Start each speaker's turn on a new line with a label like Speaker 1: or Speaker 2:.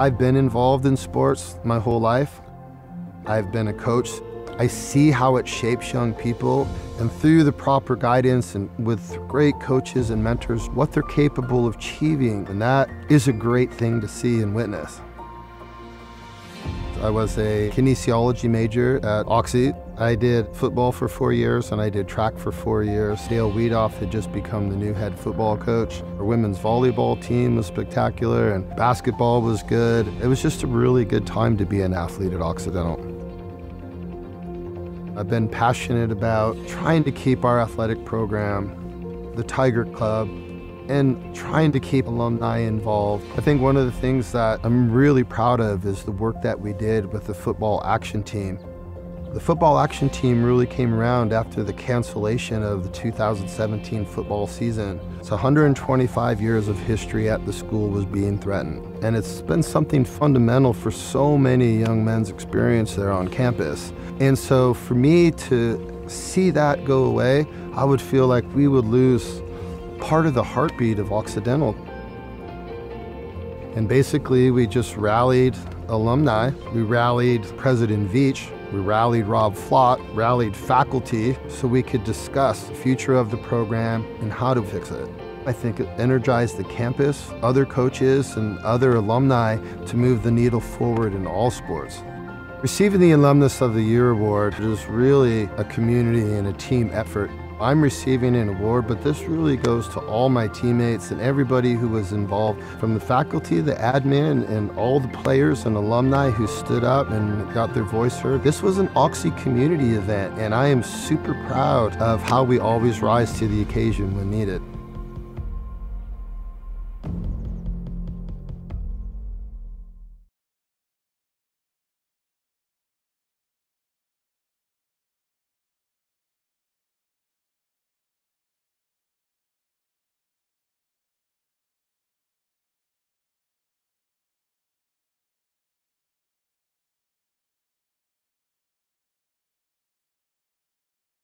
Speaker 1: I've been involved in sports my whole life. I've been a coach. I see how it shapes young people, and through the proper guidance and with great coaches and mentors, what they're capable of achieving. And that is a great thing to see and witness. I was a kinesiology major at Oxy. I did football for four years and I did track for four years. Dale Widolff had just become the new head football coach. Our women's volleyball team was spectacular and basketball was good. It was just a really good time to be an athlete at Occidental. I've been passionate about trying to keep our athletic program, the Tiger Club, and trying to keep alumni involved. I think one of the things that I'm really proud of is the work that we did with the football action team. The football action team really came around after the cancellation of the 2017 football season. It's 125 years of history at the school was being threatened. And it's been something fundamental for so many young men's experience there on campus. And so for me to see that go away, I would feel like we would lose part of the heartbeat of Occidental. And basically, we just rallied alumni. We rallied President Veitch. We rallied Rob Flot, rallied faculty so we could discuss the future of the program and how to fix it. I think it energized the campus, other coaches, and other alumni to move the needle forward in all sports. Receiving the Alumnus of the Year award is really a community and a team effort. I'm receiving an award, but this really goes to all my teammates and everybody who was involved, from the faculty, the admin, and all the players and alumni who stood up and got their voice heard. This was an Oxy community event, and I am super proud of how we always rise to the occasion when needed.